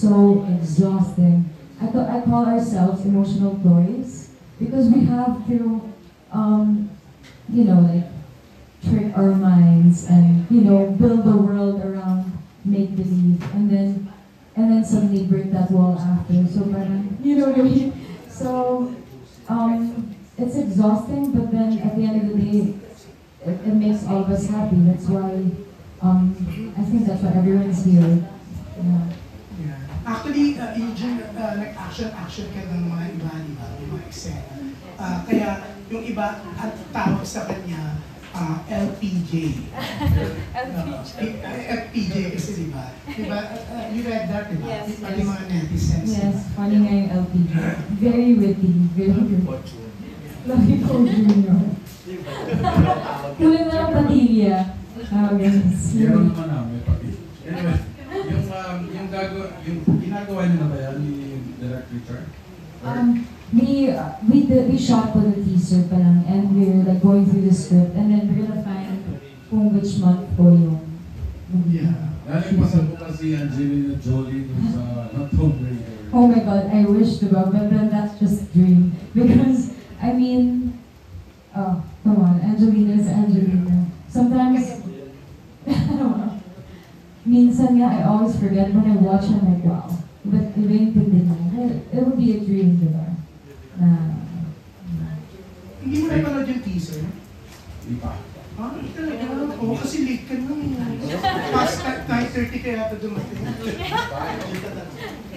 so exhausting. I, I call ourselves emotional toys because we have to, um, you know, like trick our minds and you know build the world around make believe and then and then suddenly break that wall after. So you know what I mean? So um, it's exhausting, but then at the end of the day, it, it makes all of us happy. That's why um, I think that's why everyone's here. Yeah. Actually, uh, Eugene, uh, nag-action-action ka ng mga iba, di ba? Yung mga eksena. Uh, kaya yung iba, at tawag sa kanya, uh, LPJ. LPJ. FPJ kasi, di ba? Di ba? Uh, you read that, di ba? Yes, Pati yes. mga netizens. Yes, funny nga yung LPG. Very witty, very witty. Lucky ko Junior. Kulang na ng patilya. Ah, guys. Meron naman namin pati. Anyway, yung, um, yung, gago, yung ginagawa niyo na ba yan ni Direct Richard? Um, we uh, we did, we shot for the teaser pa lang and we're like going through the script and then we're gonna find kung which month po yung Yeah. Ko kasi Angelina Jolie dun sa Not Oh my god, I wish to go, but then that's just a dream. Because, I mean, oh, come on, Angelina's Angelina. Sometimes, I don't know. Minsan nga, I always forget when I watch, I'm like, wow. Iba yung tindi niya. It, it would be a dream, di ba? Na, Hindi mo napanood yung teaser? Di pa. Ah, talaga? Oo, kasi late ka nung. Past 9.30 kaya ito dumating.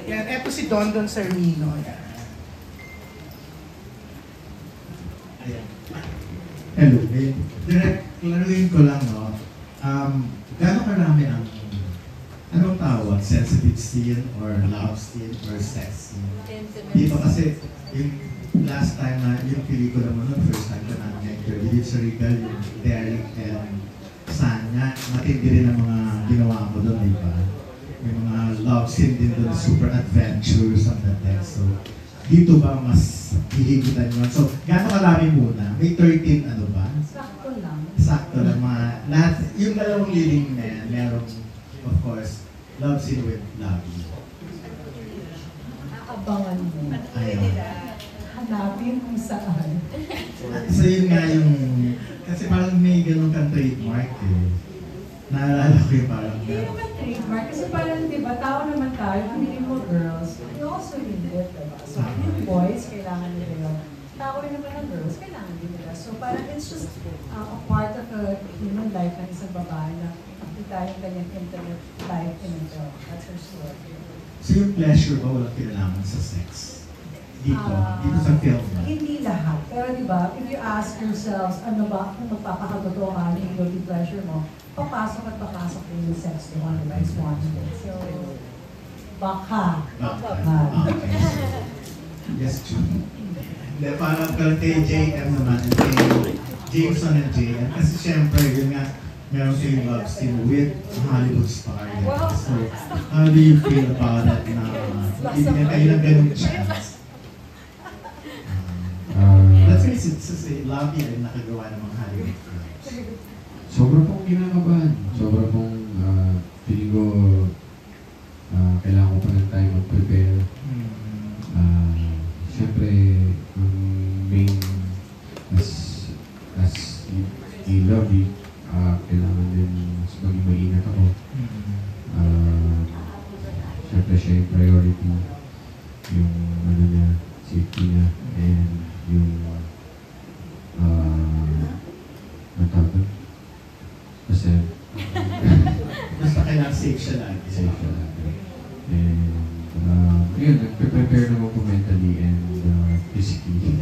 Yan, eto si Don Don Sarmino. Yan. Ayan. Hello, eh, direct, klaruin ko lang, no? Um, gano'ng karami ang, anong tawag? Sensitive scene sex scene? Dito kasi, yung last time na yung pelikula mo nun, first time ko na nag-interview sa Regal, yung Derek and Sanya, matindi rin ang mga ginawa mo doon, di ba? May mga love scene din doon, super adventures ang dating. So, dito ba mas hihigitan yun? So, gano'ng karami muna? May 13 ano ba? sakto lang. Sakto lang mga, lahat, yung dalawang leading men, merong, of course, love scene with love. Abangan mo. Ayun. Hanapin kung saan. So yun nga yung, kasi parang may ganun kang trademark eh. Naalala ko yung parang, Hindi naman trademark. Kasi parang, di ba, tao naman tayo, pamili mo girls, you also need it, di ba? So, yung boys, kailangan nila yun. Tao rin naman ng girls, kailangan din nila. So, parang it's just uh, a part of a human life ng isang babae na makita yung kanyang intimate life in a film. That's her story. So yung pleasure ba walang kinalaman sa sex? Dito, Ah, dito sa film ba? Hindi lahat. Pero di ba, if you ask yourselves, ano ba, kung magpapakatotoo ka yung guilty pleasure mo, papasok at papasok din yung sex di ba? It's one. So, baka. Ah. Okay. Yes, true. Hindi, parang kay JM naman, and kay Jameson and JM. Kasi syempre, yun nga, meron kayong love scene with a Hollywood star. So, how do you feel about that na bibigyan kayo ng ganung chance? Ah, Let's face it, sa si Lavi ay nakagawa ng mga Hollywood films. sobra pong kinakabahan. Sobra pong uh, feeling ko ah, kailangan yun, nagpe-prepare naman po mentally and uh, physically.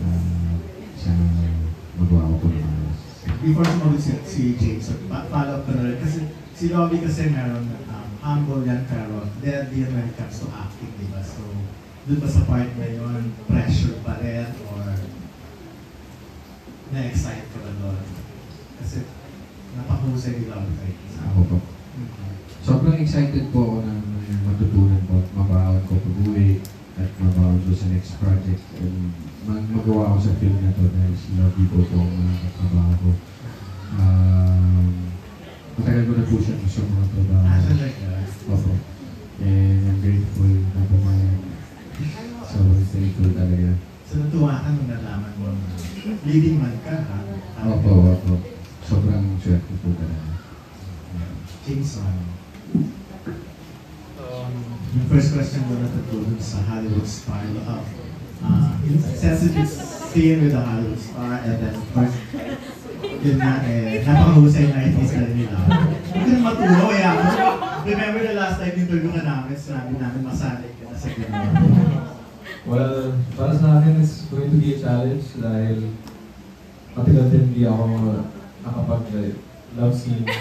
Uh, sana magawa ko po ng ayos. Before sumagot si, si James, so, follow up ko na rin. Kasi si Lovie kasi meron um, humble yan pero deadly when it comes to acting, di ba? So, dun ba sa part na yun, pressure pa rin or na-excite ka ba doon? Kasi napakahusay ni kahit isa. Ako po. Sobrang excited po ako na trabaho doon sa next project. And mag magawa ako sa film na to dahil sila people ko ang mga katrabaho ko. Um, matagal ko na po siya sa mga trabaho. Ah, opo. And I'm grateful na pumayag. So, thankful talaga. So, natuwa ka nung nalaman mo na leading man ka, ha? Opo, opo. Sobrang swerte po talaga. James, ano? Yung first question mo natutulog sa Hollywood Star. Uh, uh, yung sensitive scene with the Hollywood Star and then of course, yun nga eh, napakahusay na na rin nila. Hindi ko na matuwa, kaya ako. Remember the last time interview ka namin, sinabi namin masanay ka na sa gano'n. Well, para sa akin, it's going to be a challenge dahil matagal din hindi ako nakapag like, love scene.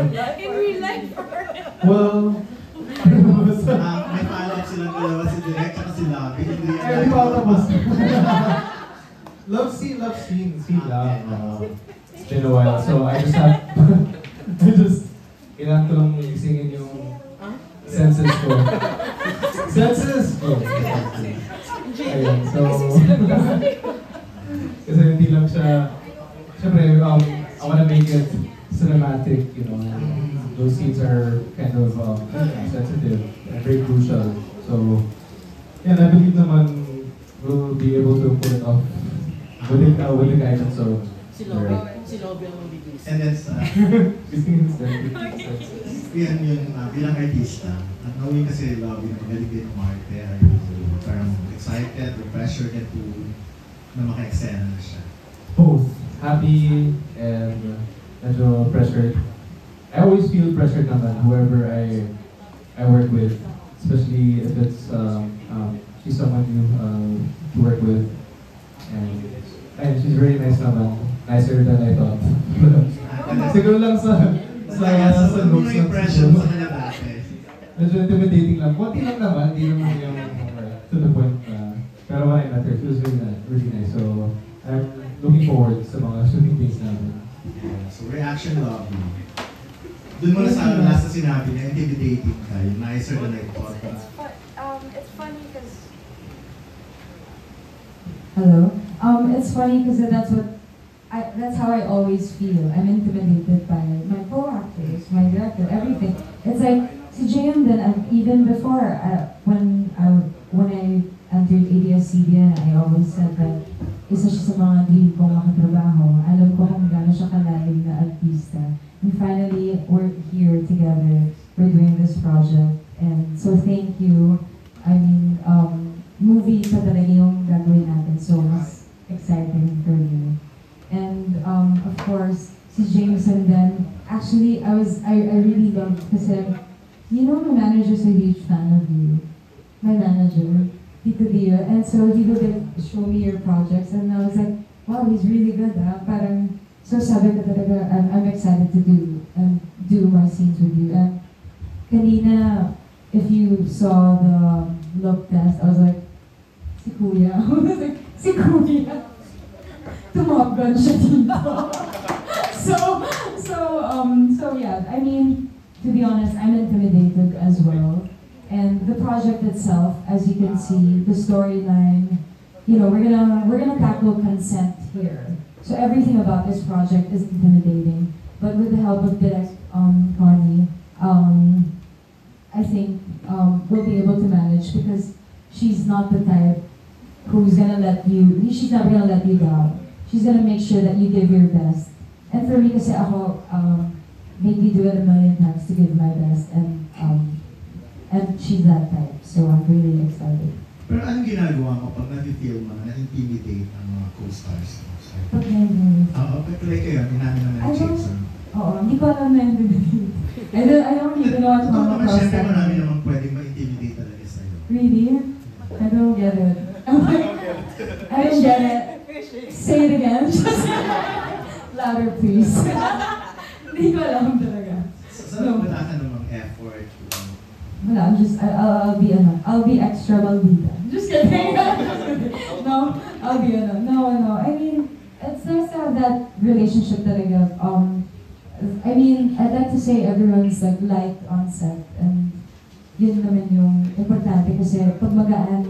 In real life. In real life. well, Ah, may follow-up silang dalawa si Direk at si Labi. Hindi eh, di pa ako tapos. love scene, love scene, scene lang. Uh, it's been a while, so I just have, sensitive and very crucial. So, yeah, I believe naman we'll be able to pull it off with the, uh, with the guidance of Si Lobby, si Lobby ang mabibis. And then sa, yan yun, uh, bilang artista, at knowing kasi love yung magaling din umarte, are you parang excited or pressure ka to na maka-eksena na siya? Both. Happy and uh, medyo pressured. I always feel pressured naman whoever I I work with, especially if it's um, um, she's someone new uh, to work with, and and she's very nice naman, nicer than I thought. Siguro lang sa sa Kaya sa looks ng impression sa kanya dati. Medyo intimidating lang. Konti lang naman, hindi naman yung uh, to the point na. pero when I met her, was really, nice- really nice. So, I'm looking forward sa mga shooting days namin. So reaction love Doon mo na sa last na sinabi niya, intimidating ka, yung nicer than I thought. It's fun. Um, it's funny because Hello. Um, it's funny because that's what I, that's how I always feel. I'm intimidated by my co-actors, my director, everything. It's like si JM then um, even before uh, when I when I entered ABS-CBN, I always said that isa siya sa mga dream kong makatrabaho. Alam ko kung gaano siya kalalim na artista. And finally, we're here together. We're doing this project. And so thank you. I mean, um, movie pa talaga yung gagawin natin. So, mas exciting for you. And, um, of course, si Jameson then, actually, I was, I, I really loved, kasi, you know, my manager's a huge fan of you. My manager. And so, he would show me your projects, and I was like, wow, he's really good, ah. Parang, so sabi ko talaga, I'm, I'm excited to do, and do my scenes with you. And, kanina, if you saw the look test, I was like, si Kuya. Si Kuya. Tumabgan siya dito. so, so, um, so yeah, I mean, to be honest, I'm intimidated as well. And the project itself, as you can see, the storyline, you know, we're gonna, we're gonna tackle consent here. So everything about this project is intimidating. But with the help of Direct, um, Connie, um, I think um, we'll be able to manage because she's not the type who's gonna let you, she's not gonna let you down. She's gonna make sure that you give your best. And for me kasi ako, um, made me do it a million times to give my best and um, and she's that type. So I'm really excited. Pero anong ginagawa mo pag nati-feel mo na na-intimidate ang mga co-stars mo? Pag na-intimidate. Oo, pero like kayo, minamin naman I ng don't- Jason. Oo, hindi ko alam na intimidate. I don't, I don't even know what to about syempre that. marami naman pwedeng ma-intimidate talaga sa'yo. Really? I don't get it. I don't get it. Say it again. Just louder, please. Hindi ko alam talaga. So, saan wala ka namang effort? um, Wala, I'm just, I, I'll, I'll be, ano, I'll be extra maldita. Just kidding. no, I'll be, ano, no, no. I mean, it's nice to have that relationship talaga. Um, I mean, I'd like to liked on set and yun naman yung importante kasi pag magaan,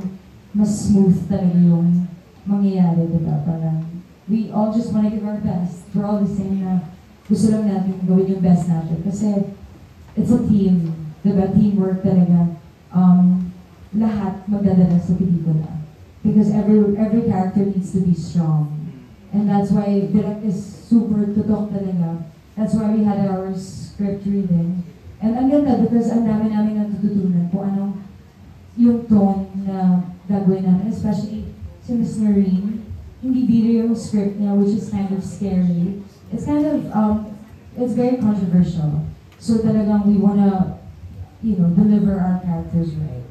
mas smooth talaga yung mangyayari, di? Parang, we all just wanna give our best. We're all the same na gusto lang natin gawin yung best natin. Kasi, it's a team. Di ba? Teamwork talaga. Um, lahat magdadala sa pelikula. because every every character needs to be strong. And that's why Direct is super tutok talaga. That's why we had our script reading. And ang ganda because ang dami namin natututunan kung anong yung tone na gagawin namin, especially si Miss Noreen. Hindi biro yung script niya, which is kind of scary. It's kind of, um, it's very controversial. So talagang we wanna, you know, deliver our characters right.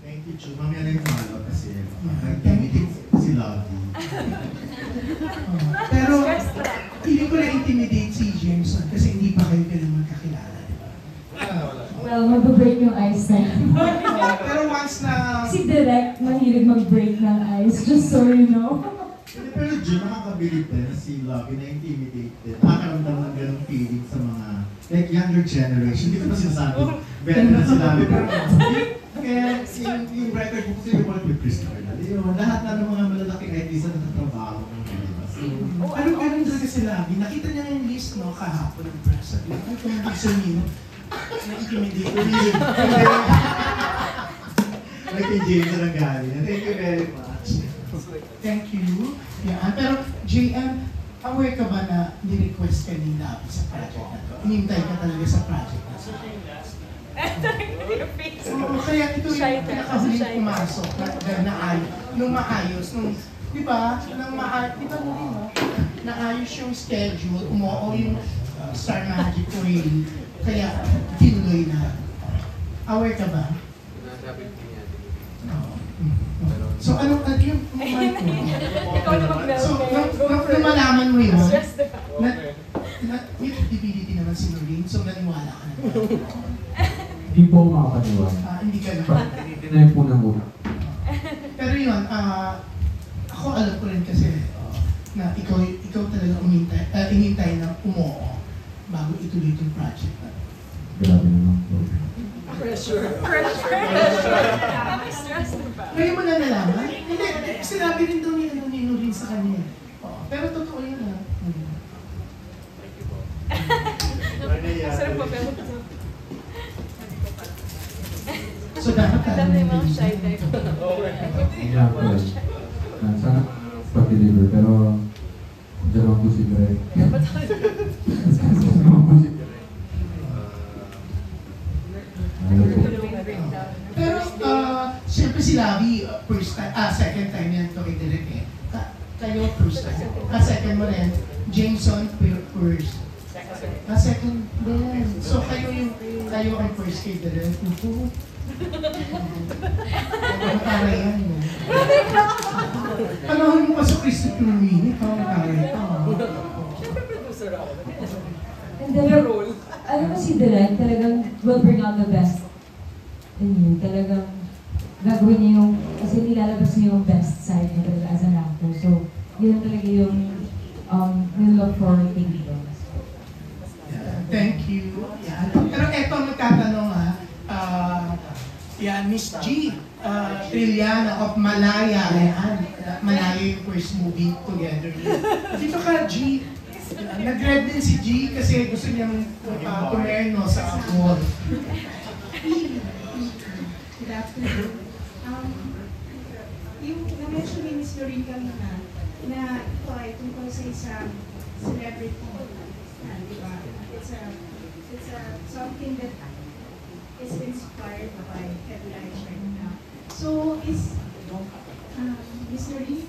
Thank you, Chu. Mamaya na yung malo kasi nag-intimidate si Lovey. na-intimidate si Jameson kasi hindi pa kayo ganun magkakilala. di ba? Well, mag-break yung ice na yun. Pero once na... Si Direct, mahilig mag-break ng ice, just so you know. Hindi, Pero Ju, nakakabilib din na si Lovey na-intimidate din. Nakakaramdam ng ganong feeling sa mga like younger generation. Hindi ko pa sinasabi. Better na si Lovey. Pero kaya yung, yung record ko kasi yung work with Chris Cardinal. Yun, lahat na ng mga malalaking artista na tatrabaho ko. Diba? So, Oh, ano ganun talaga si Labi? Nakita niya yung list, no, kahapon ng press. Sabi niya, ay, kung hindi sa niyo, na-intimidate ko kay James na galing. Thank you very much. Thank you. Yeah, pero JM, aware ka ba na ni-request ka ni Labi sa project na to? Inintay ka talaga sa project na to? Oo, kaya ito yung pinakahuling pumasok na, na, na ay, nung maayos, nung, di ba, nang maayos, di ba nung no? naayos yung schedule, umuo yung uh, Star Magic Parade, kaya tinuloy na. Aware ka ba? Oo. So, ano, ano yung mic mo? Ikaw na mag-melt So, nung, nung, nung malaman mo yun, na na, na, may credibility naman si Noreen, so naniwala ka na. Hindi po ako makapaniwala. Ah, hindi ka naman. Dinay po na muna. Pero yun, ah, ako alam ko rin kasi ah, na ikaw, ikaw talaga umintay, uh, inintay na umuo bago ituloy itong project na. Grabe naman po. Pressure. Pressure. Stress na ba? Ngayon mo na nalaman? Hindi, sinabi rin daw ni, ano, ni Noreen sa kanya. Oo, pero totoo yun ah. Hmm. Sarap pa pero. So dapat Alam na yung mga shy type. Kaya po eh. Ah, Sana pag-deliver, pero dyan ako po si Greg. Dapat ako Dyan ako po si Greg. Po? breakdown. Pero, ah, siyempre si Lavi, uh, first time, ah, second time yan to kay Derek eh. Ka- kayo, first time. Ah, second mo rin. Jameson, fir- first. Ah, second din. So, kayo yung, kayo ang first kay Derek. Para yan mo. Panahon mo pa sa Christopher Louis, ikaw ang kaya ito. Siyempre producer ako. And then, alam mo si Direct, talagang will bring out the best in you. Talagang gagawin niya yung, kasi nilalabas niya yung best side niya talaga as an actor. So, yun talaga yung um, we look forward to dito. Yeah, Thank you. Yan. Pero eto, magtatanong ha. Ah, yan, Miss G. Uh, Trilliana of Malaya. Yan. Malaya yung first movie together. Dito ka, G. Nag-read din si G kasi gusto niyang uh, tumerno sa wall. Good afternoon. Um, yung na-mention ni Ms. Lorin kanina na ito ay tungkol sa isang celebrity na. It's a, it's a, something that is inspired by headlines right now. So, is, um, Ms. Lorin,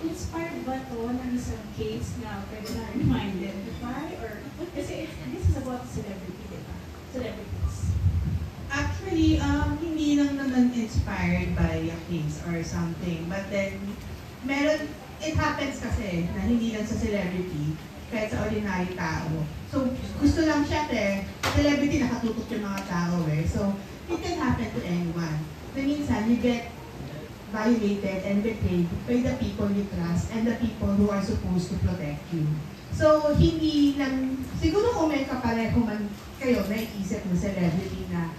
inspired ba to ng isang case na pwede na ma-identify or, kasi this is about celebrity, di? Celebrities. Actually, um, hindi lang naman inspired by a case or something. But then, meron, happens kasi na hindi lang sa celebrity, kahit sa ordinary tao. So, gusto lang syempre, celebrity nakatutok yung mga tao eh. So, it can happen to anyone. Na minsan, you get violated and betrayed by the people you trust and the people who are supposed to protect you. So, hindi lang, siguro kung may kapareho man kayo, may isip na celebrity na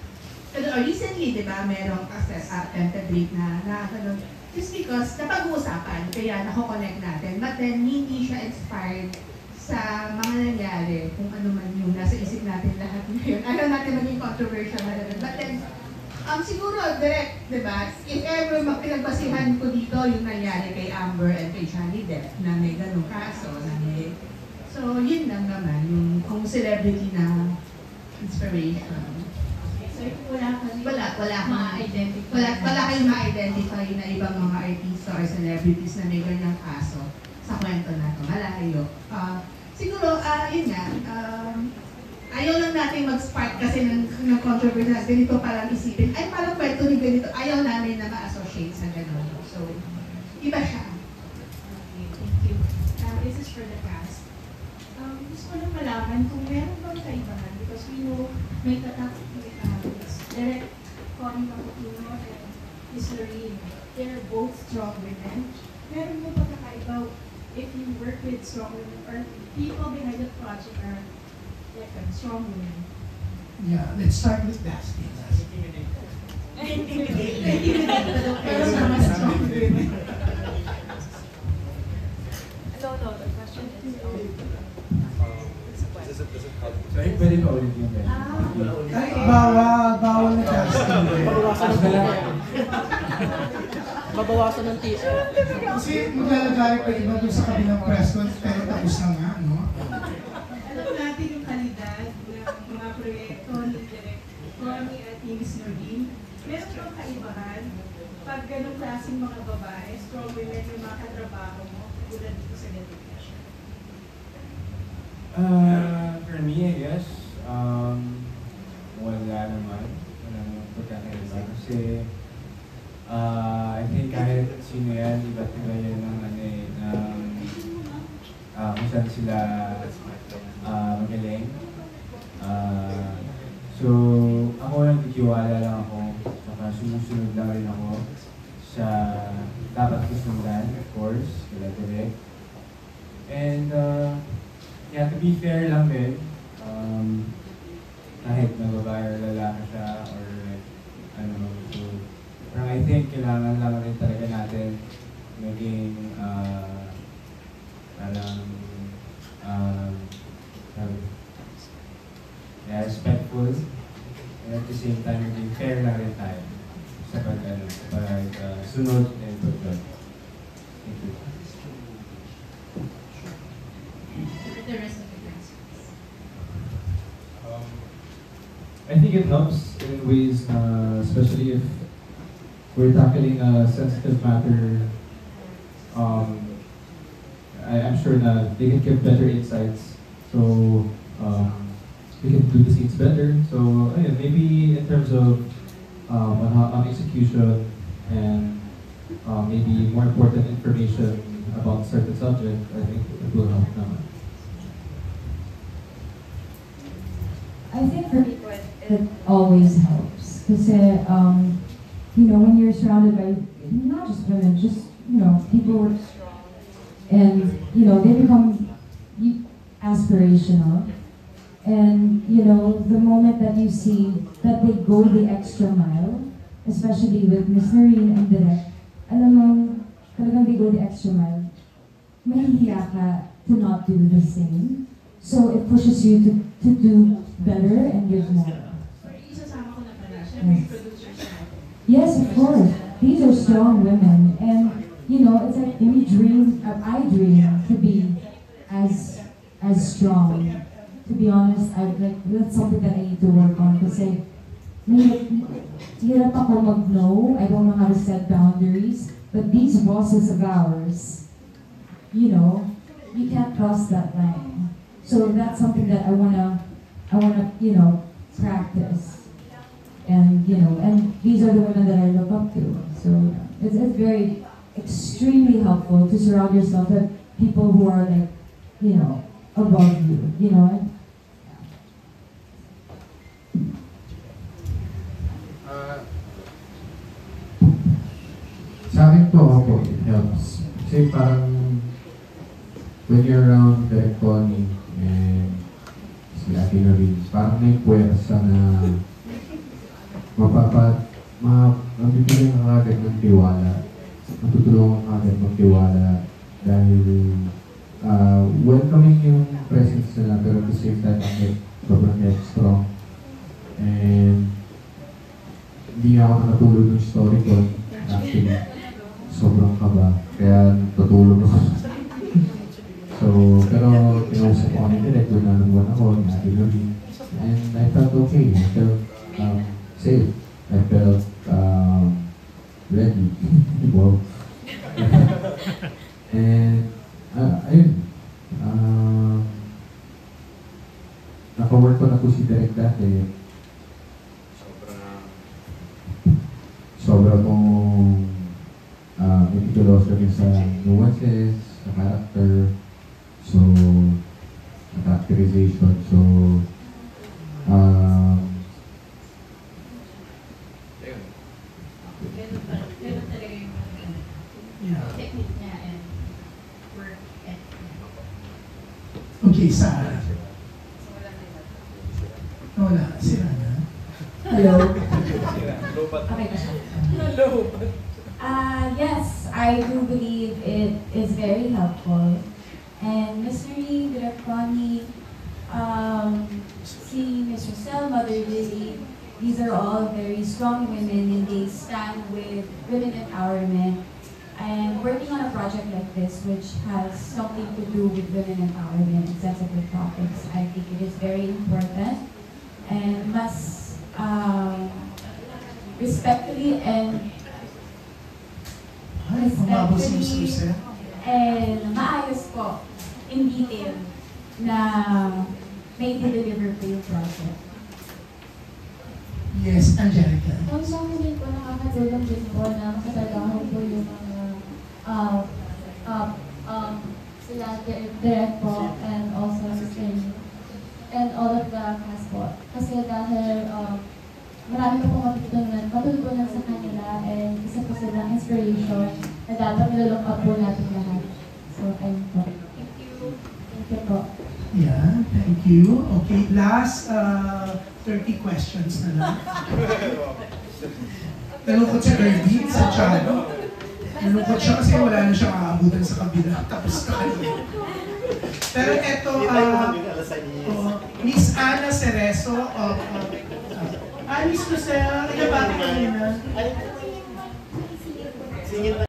pero uh, recently, di ba, merong access attempted rape na, na ano, just because napag-uusapan, kaya nako-connect natin. But then, hindi siya inspired sa mga nangyari, kung ano man yung nasa isip natin lahat ngayon. Ayaw natin maging controversial na ganun. But then, Um, siguro, direct, di ba? If ever mapinagbasihan ko dito yung nangyari kay Amber and kay Johnny Depp na may ganong kaso, na may... So, yun lang naman, yung kung celebrity na inspiration. Wala ka Wala, ma-identify. wala, wala kayong ma-identify na ibang mga artista or celebrities na may ganyang kaso sa kwento na to. Malayo. Ah, siguro, ah, yun nga, um, ayaw lang natin mag-spark kasi ng, ng controversy na ganito parang isipin, ay parang kwento ni ganito, ayaw namin na ma-associate sa gano'n. So, iba siya. Okay, thank you. Uh, this is for the cast. Um, gusto ko lang malaman kung meron bang kaibahan because we know may tatak uh, direct Connie Macutuno and Miss Lorraine. They're both strong women. Meron mo pagkakaiba if you work with strong women or people behind the project are like a strong women? Yeah, let's start with Dusty. Pero sama strong women. No, no, the question is, um, it's a question. Sorry, pwede pa ulit yung ganyan. Ah, Ay, bawal, bawal na. Babawasan Ask ng na lang. Babawasan ng TR. Kasi maglalagay pa iba doon sa kabilang press con, pero tapos na nga, no? alam natin yung kalidad ng mga proyekto ni Direk Connie at ni Miss Nordine. Meron bang kaibahan pag ganong klaseng mga babae, strong women yung mga katrabaho mo, tulad dito sa Delegation? Uh, for me, I guess, um, wala naman. Wala naman pagkakaiba. Kasi, uh, I think kahit sino yan, iba't iba yan ng ano eh, ng uh, kung saan sila I think it helps in ways, uh, especially if we're tackling a sensitive matter. Um, I, I'm sure that they can give better insights, so um, we can do the scenes better. So ayun, maybe in terms of um, on, on execution and uh, maybe more important information about certain subject, I think it will help naman. I think for me, it always helps. Because, um, you know, when you're surrounded by not just women, just, you know, people and, you know, they become aspirational. And, you know, the moment that you see that they go the extra mile, especially with Miss Marine and Direk, alam mo, talagang they go the extra mile, mahihiya ka to not do the same. So it pushes you to, to do better and give more. Yes, of course. These are strong women, and you know, it's like we dream. uh, I dream to be as as strong. To be honest, I like that's something that I need to work on. Kasi hirap ako mag-no. I don't know how to set boundaries. But these bosses of ours, you know, you can't cross that line. So that's something that I wanna, I wanna, you know, practice and you know, and these are the women that I look up to. So it's, it's very extremely helpful to surround yourself with people who are like, you know, above you. You know, Ah, sa akin po, opo, it helps. Kasi parang when you're around Derek Connie and si Ate Noreen, parang may puwersa na mapapa, ma, mabibigyan ka agad ng tiwala. Matutulungan ka agad magtiwala dahil uh, welcoming yung presence nila pero at the same time, ang sobrang strong. And hindi makatulog yung story ko. Actually, sobrang kaba. Kaya tutulog ako. so, pero kinausap ko kami direct, doon nanuwan ako, nabiluhin. And I felt okay. I felt um, safe. I felt um, ready. wow. And, uh, ayun. Um, naka-work ko na po si Derek dati. Sobrang sobra pong uh, meticulous rin sa nuances, sa character, so, sa characterization. So, Ganun um, si Miss Rosel, Mother Lily, these are all very strong women and they stand with women empowerment. And working on a project like this, which has something to do with women empowerment and sensitive topics, I think it is very important. And must um, respectfully and si and maayos po in detail na may deliver po yung project. Yes, Angelica. Ang sa akin din po, nakakatulong din po na makatagahan po yung mga uh, uh, um, sila di- direct po and also Sister Lee and all of the cast po. Kasi dahil um, marami po pong matutunan, matutunan sa kanila and isa po silang inspiration na dapat nilulok up po natin lahat. So, ayun po. Thank you. Thank you po. Yeah, thank you. Okay, last uh, 30 questions na lang. Nalungkot si Kirby sa Chano. Nalungkot siya kasi wala na siyang aabutan sa kabila. Tapos na kayo. Pero eto, uh, oh, Miss Ana Cerezo of... Uh, uh, ah, Miss Rosel, nabati kanina. Singin